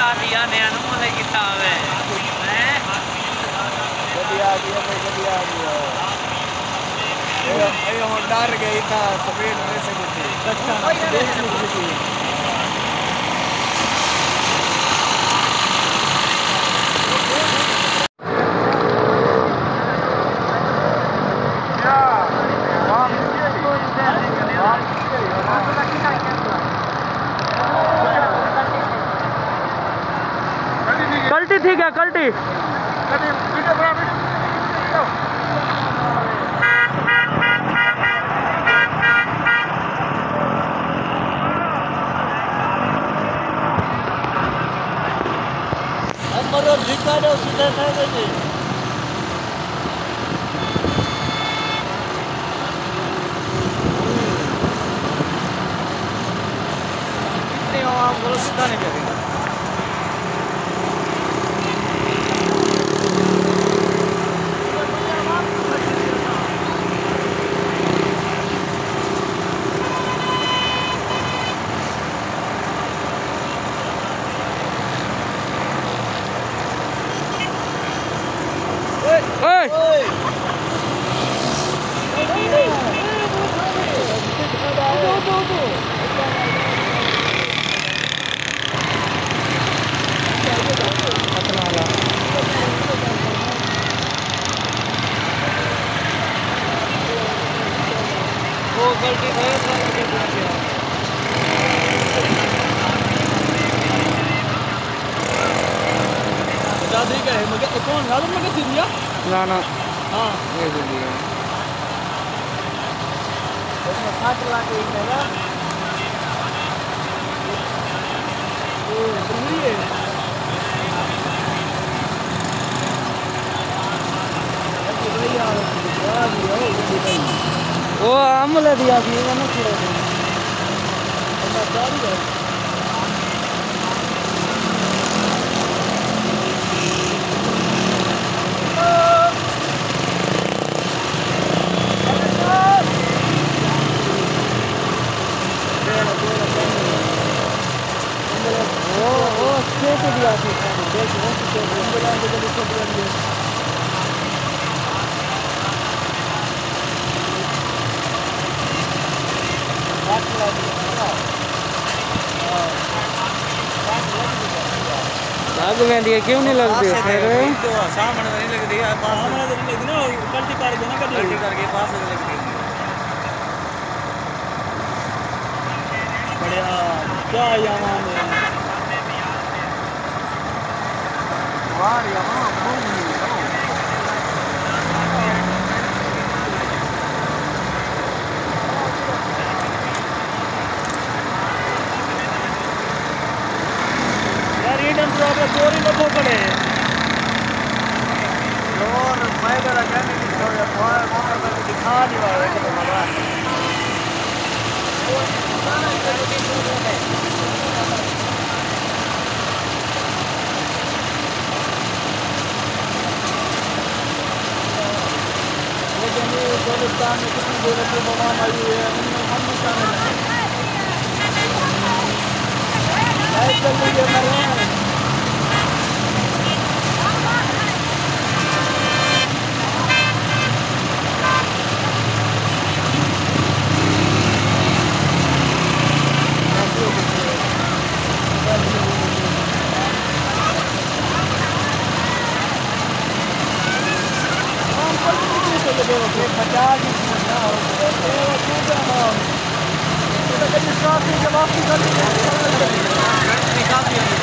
ਕਾਟਿਆ ਨੇ ਨੂੰ ਲੈ ਕੀਤਾ ਹੋਵੇ ਹੈ ਵਧੀਆ ਗਿਆ ਬਈ ਵਧੀਆ ਗਿਆ ਇਹ ਇਹ ਹੁਣ ਡਰ ਗਈ ਤਾਂ ਸਪੀਡ ਨਹੀਂ ਸੀ ਕੀਤੀ ठीक है कल्टी। सीधे थे जी नहीं आप बोलो सीधा नहीं करेंगे। गलती है सारा के दिया गया दादी का है मगर कौन मालूम मगर सीरिया ना ना। हाँ। ये उसमें सात लाख एक मेरा वो ज़रूरी अरे भैया आ गया गई वो आमले दिया थी वो ना छोड़े थे समझदारी है वो वो स्टेट दिया थी देख वो स्टेट आग में दिया क्यों नहीं लगती फिर सामने नहीं लग रही है पास सामने नहीं लग रही ना गलती कर गई ना गलती करके पास में? लग रही बढ़िया क्या यामान है वाह यामान यार ये डन प्रॉब्लम चोरी लोगों पड़े और मैं जरा कहने की थोड़ा बाहर बाहर में दिखा नहीं रहा है कि ये दौलतान में कितनी देर से बवाम आई हुई है निकासी